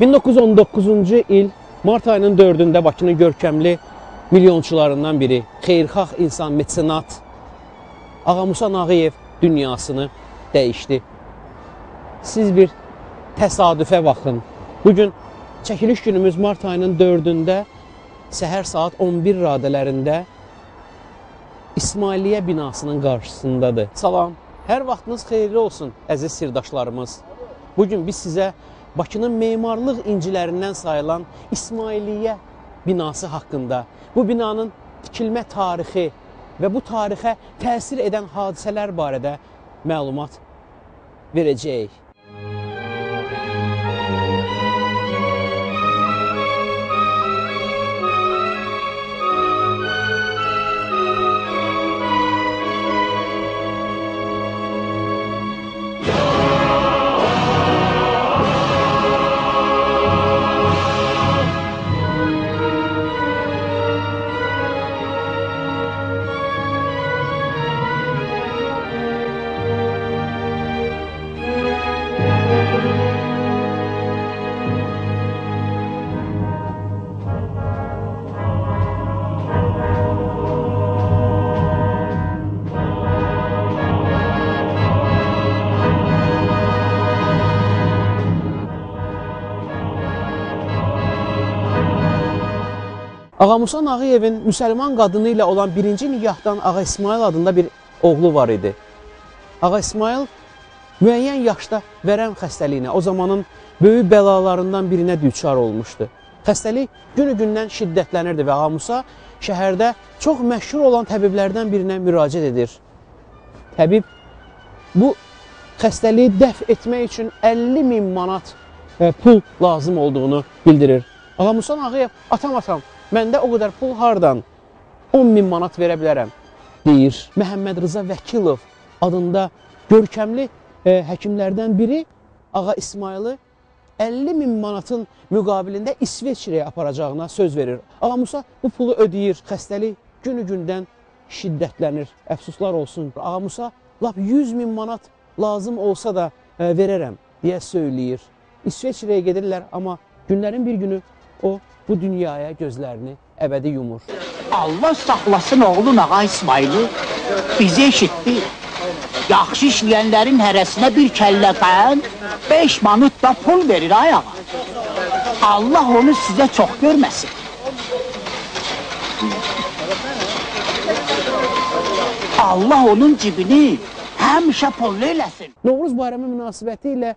1919-cu il mart ayının 4-də Bakının görkəmli milyonçularından biri, xeyirxah insan, mesenat Ağa Musa Nağıyev dünyasını dəyişdi. Siz bir təsadüfə baxın. Bugün çəkiliş günümüz mart ayının 4-də səhər saat 11 radələrində İsmailiyyə binasının qarşısındadır. Salam, hər vaxtınız xeyirli olsun əziz sirdaşlarımız. Bugün biz sizə Bakının memarlıq incilərindən sayılan İsmailiyyə binası haqqında, bu binanın tikilmə tarixi və bu tarixə təsir edən hadisələr barədə məlumat verəcəyik. Ağa Musa Nağıyevin müsəlman qadını ilə olan birinci nigahdan Ağa İsmail adında bir oğlu var idi. Ağa İsmail müəyyən yaşda vərəm xəstəliyinə, o zamanın böyük bəlalarından birinə düçar olmuşdu. Xəstəlik günü-gündən şiddətlənirdi və Ağa Musa şəhərdə çox məşhur olan təbiblərdən birinə müraciət edir. Təbib bu xəstəliyi dəf etmək üçün 50 min manat e, pul lazım olduğunu bildirir. Ağa Musa Nağıyev, atam atam, Məndə o qədər pul hardan 10 min manat verə bilərəm, deyir Məhəmməd Rıza Vəkilov adında görkəmli e, həkimlərdən biri Ağa İsmailı 50 min manatın müqabilində İsveçrəyə aparacağına söz verir. Ağa Musa bu pulu ödəyir, xəstəlik günü-gündən şiddətlənir. Əfsuslar olsun. Ağa Musa lap 100 min manat lazım olsa da e, verərəm deyə söyləyir. İsveçrəyə gedirlər, amma günlərin bir günü o bu dünyaya gözlərini əbədi yumur. Allah saxlasın oğlun ağa İsmaili bizi eşitdi. Yaxşı işləyənlərin hərəsinə bir kəllə qənd, 5 manat da pul verir ayağa. Allah onu sizə çox görməsin. Allah onun cibini həmişə pullu eləsin. Novruz bayramı münasibəti ilə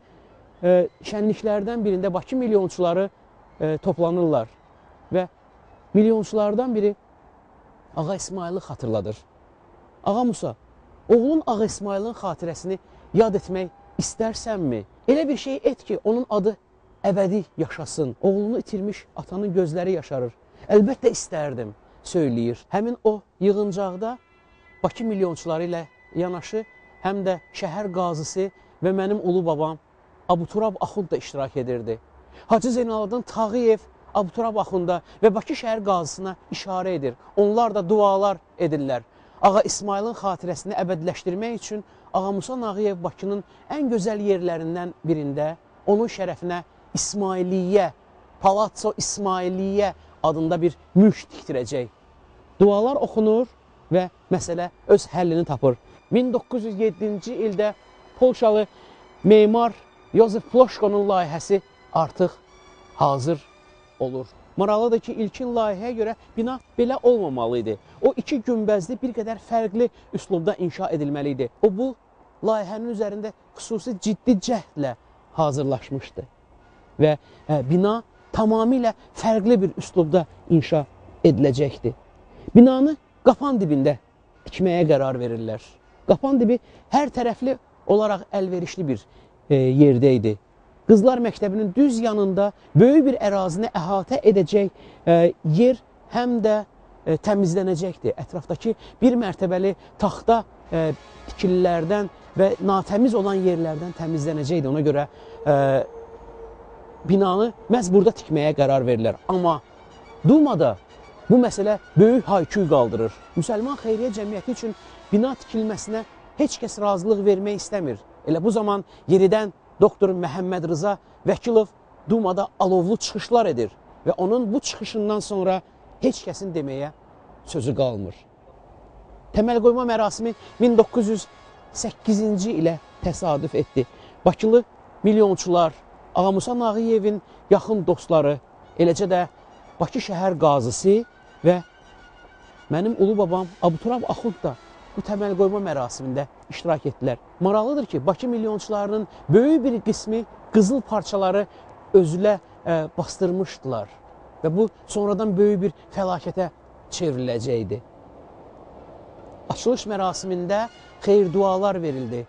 e, şənliklərdən birində Bakı milyonçuları e, toplanırlar və milyonçulardan biri Ağa İsmailı xatırladır. Ağa Musa, oğlun Ağa İsmailin xatirəsini yad etmək istərsənmi? Elə bir şey et ki, onun adı əbədi yaşasın. Oğlunu itirmiş atanın gözləri yaşarır. Əlbəttə istərdim, söyləyir. Həmin o yığıncaqda Bakı milyonçuları ilə yanaşı həm də şəhər qazisi və mənim ulu babam Abuturab Axund da iştirak edirdi. Hacı Zeynalabdin Tağıyev Abturab Axunda və Bakı şəhər qazısına işarə edir. Onlar da dualar edirlər. Ağa İsmailin xatirəsini əbədiləşdirmək üçün Ağa Musa Nağıyev Bakının ən gözəl yerlərindən birində onun şərəfinə İsmailiyyə, Palazzo İsmailiyyə adında bir mülk tikdirəcək. Dualar oxunur və məsələ öz həllini tapır. 1907-ci ildə Polşalı memar Yozef Ploşkonun layihəsi artıq hazır olur. Maraqlıdır ki, ilkin layihəyə görə bina belə olmamalı idi. O iki günbəzli bir qədər fərqli üslubda inşa edilməli idi. O bu layihənin üzərində xüsusi ciddi cəhdlə hazırlaşmışdı. Və hə, bina tamamilə fərqli bir üslubda inşa ediləcəkdi. Binanı qapan dibində tikməyə qərar verirlər. Qapan dibi hər tərəfli olaraq əlverişli bir e, yerdə idi. Qızlar Məktəbinin düz yanında böyük bir ərazini əhatə edəcək e, yer həm də e, təmizlənəcəkdir. Ətrafdakı bir mərtəbəli taxta e, tikililərdən və natəmiz olan yerlərdən təmizlənəcəkdir. Ona görə binanı məhz burada tikməyə qərar verirlər. Amma Dumada bu məsələ böyük hayküy qaldırır. Müsəlman Xeyriyyə Cəmiyyəti üçün bina tikilməsinə heç kəs razılıq vermək istəmir. Elə bu zaman yenidən doktor Məhəmməd Rıza Vəkilov Dumada alovlu çıxışlar edir və onun bu çıxışından sonra heç kəsin deməyə sözü qalmır. Təməl qoyma mərasimi 1908-ci ilə təsadüf etdi. Bakılı milyonçular, Ağamusa Nağıyevin yaxın dostları, eləcə də Bakı şəhər qazisi və mənim ulu babam Abuturab Axund da bu təməl qoyma mərasimində iştirak etdilər. Maraqlıdır ki, Bakı milyonçularının böyük bir qismi qızıl parçaları özülə ə, bastırmışdılar və bu sonradan böyük bir fəlakətə çevriləcəkdi. Açılış mərasimində xeyir dualar verildi.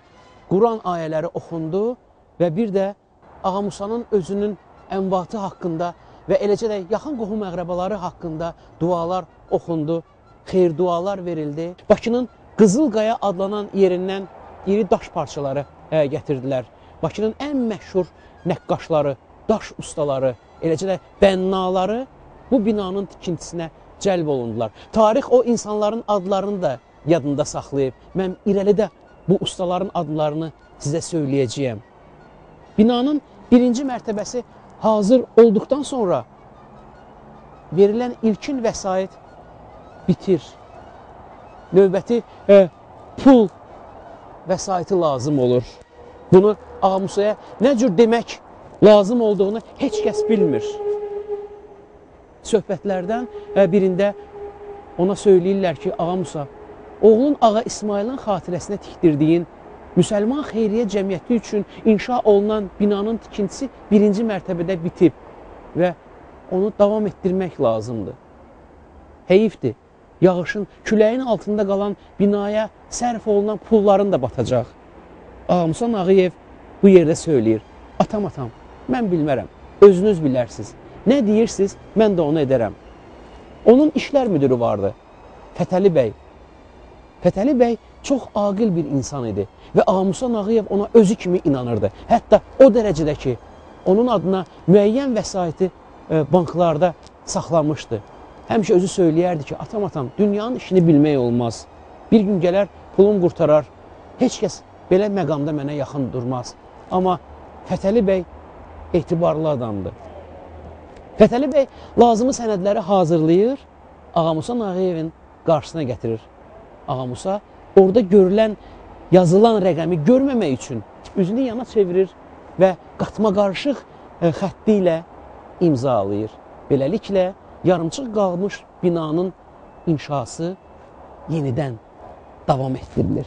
Quran ayələri oxundu və bir də Ağa Musanın özünün ənvatı haqqında və eləcə də yaxın qohum əqrəbaları haqqında dualar oxundu, xeyir dualar verildi. Bakının Qızılqaya adlanan yerindən iri daş parçaları ə, gətirdilər. Bakının ən məşhur nəqqaşları, daş ustaları, eləcə də bənnaları bu binanın tikintisinə cəlb olundular. Tarix o insanların adlarını da yadında saxlayıb. Mən irəlidə bu ustaların adlarını sizə söyləyəcəyəm. Binanın birinci mərtəbəsi hazır olduqdan sonra verilən ilkin vəsait bitir. Növbəti e, pul vəsaiti lazım olur. Bunu Ağa Musaya nə cür demək lazım olduğunu heç kəs bilmir. Söhbətlərdən e, birində ona söyləyirlər ki, Ağa Musa, oğlun Ağa İsmailin xatirəsinə tikdirdiyin Müsəlman Xeyriyyə Cəmiyyəti üçün inşa olunan binanın tikintisi birinci mərtəbədə bitib və onu davam etdirmək lazımdır. Heyifdir, yağışın, küləyin altında qalan binaya sərf olunan pulların da batacaq. Ağamsan Ağıyev bu yerdə söyləyir, atam atam, mən bilmərəm, özünüz bilərsiniz. Nə deyirsiniz, mən də onu edərəm. Onun işlər müdürü vardı, Fətəli bəy. Fətəli bəy çox aqil bir insan idi və Amusa Nağıyev ona özü kimi inanırdı. Hətta o dərəcədə ki, onun adına müəyyən vəsaiti e, banklarda saxlamışdı. Həmişə özü söyləyərdi ki, atam atam, dünyanın işini bilmək olmaz. Bir gün gələr, pulum qurtarar. Heç kəs belə məqamda mənə yaxın durmaz. Amma Fətəli bəy etibarlı adamdır. Fətəli bəy lazımi sənədləri hazırlayır, Ağamusa Nağıyevin qarşısına gətirir. Ağamusa orada görülən, yazılan rəqəmi görməmək üçün üzünü yana çevirir və qatma qarışıq e, xətti ilə imzalayır. Beləliklə, yarımçıq qalmış binanın inşası yenidən davam etdirilir.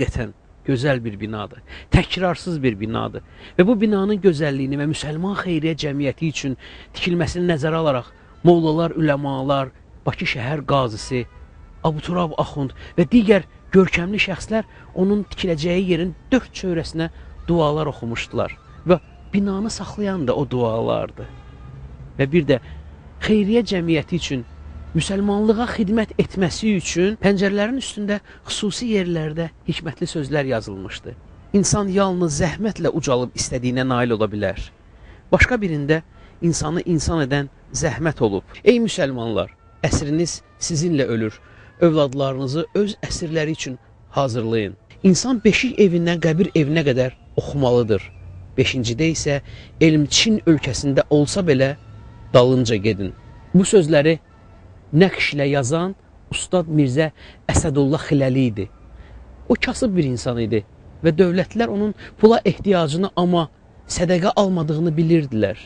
Həqiqətən gözəl bir binadır. Təkrarsız bir binadır. Və bu binanın gözəlliyini və müsəlman xeyriyyə cəmiyyəti üçün tikilməsini nəzərə alaraq mollalar, üləmalar, Bakı şəhər qazisi, Abuturab Axund və digər görkəmli şəxslər onun tikiləcəyi yerin dörd çevrəsinə dualar oxumuşdular və binanı saxlayan da o dualardı. Və bir də xeyriyyə cəmiyyəti üçün müsəlmanlığa xidmət etməsi üçün pəncərələrin üstündə xüsusi yerlərdə hikmətli sözlər yazılmışdı. İnsan yalnız zəhmətlə ucalıb istədiyinə nail ola bilər. Başqa birində insanı insan edən zəhmət olub. Ey müsəlmanlar, əsriniz sizinlə ölür. Övladlarınızı öz əsirləri üçün hazırlayın. İnsan beşik evindən qəbir evinə qədər oxumalıdır. Beşincidə isə elm Çin ölkəsində olsa belə dalınca gedin. Bu sözləri nəqşlə yazan Ustad Mirzə Əsədullah Xiləli idi. O kasıb bir insan idi və dövlətlər onun pula ehtiyacını amma sədəqə almadığını bilirdilər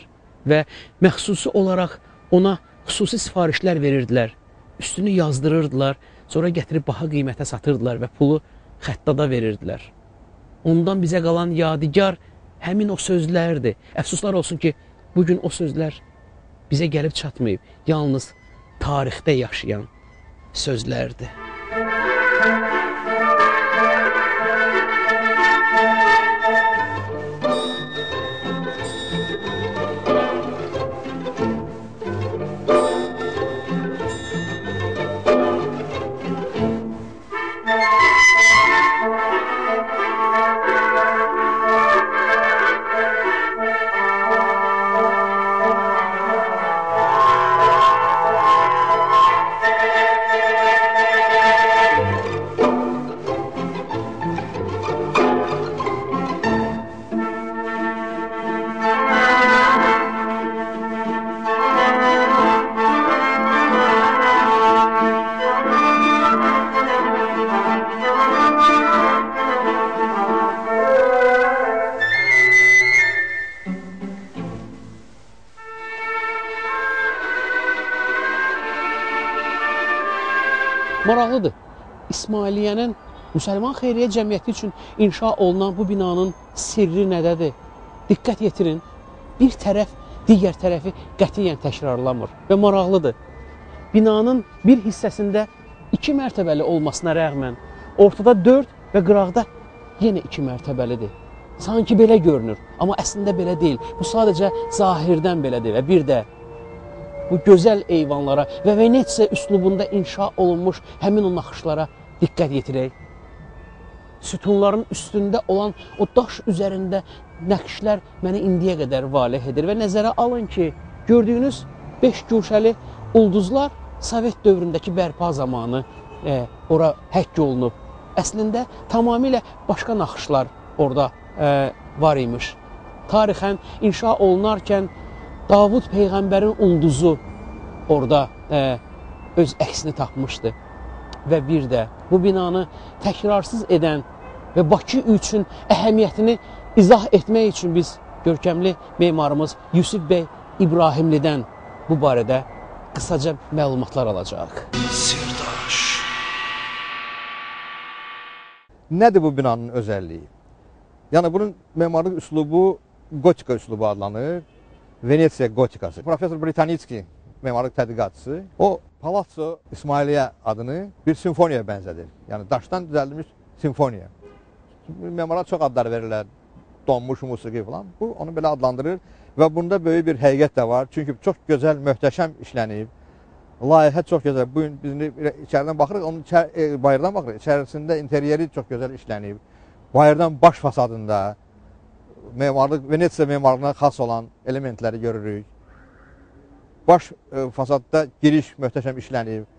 və məxsusi olaraq ona xüsusi sifarişlər verirdilər. Üstünü yazdırırdılar, sonra gətirib baha qiymətə satırdılar və pulu xəttada verirdilər. Ondan bizə qalan yadigar həmin o sözlərdir. Əfsuslar olsun ki, bu gün o sözlər bizə gəlib çatmayıb. Yalnız tarixdə yaşayan sözlərdir. İsmailiyyənin Müsəlman Xeyriyyə Cəmiyyəti üçün inşa olunan bu binanın sirri nədədir? Diqqət yetirin. Bir tərəf digər tərəfi qətiyyən təkrarlamır və maraqlıdır. Binanın bir hissəsində iki mərtəbəli olmasına rəğmən ortada 4 və qıraqda yenə iki mərtəbəlidir. Sanki belə görünür, amma əslində belə deyil. Bu sadəcə zahirdən belədir və bir də bu gözəl eyvanlara və Venetsiya üslubunda inşa olunmuş həmin o naxışlara diqqət yetirək. Sütunların üstündə olan o daş üzərində nəqşlər məni indiyə qədər valeh edir və nəzərə alın ki, gördüyünüz 5 güşəli ulduzlar Sovet dövründəki bərpa zamanı e, ora həkk olunub. Əslində tamamilə başqa naxışlar orada e, var imiş. Tarixən inşa olunarkən Davud peyğəmbərin ulduzu orada e, öz əksini tapmışdı. Və bir də bu binanı təkrarsız edən və Bakı üçün əhəmiyyətini izah etmək üçün biz görkəmli memarımız Yusuf bəy İbrahimlidən bu barədə qısaca məlumatlar alacağıq. Sirdaş. Nədir bu binanın özəlliyi? Yəni bunun memarlıq üslubu gotika üslubu adlanır. Venetsiya gotikası. Professor Britanitski memarlıq tədqiqatçısı o Palazzo İsmailiyyə adını bir simfoniyaya bənzədir. Yəni daşdan düzəldilmiş simfoniya. Memara çox adlar verirlər. Donmuş musiqi falan. Bu onu belə adlandırır və bunda böyük bir həqiqət də var. Çünki çox gözəl, möhtəşəm işlənib. Layihə çox gözəl. Bu gün biz içəridən baxırıq, onun içər, e, bayırdan baxırıq. İçərisində interyeri çox gözəl işlənib. Bayırdan baş fasadında memarlıq Venetsiya memarlığına xas olan elementləri görürük. Baş e, fasadda giriş möhtəşəm işlənib.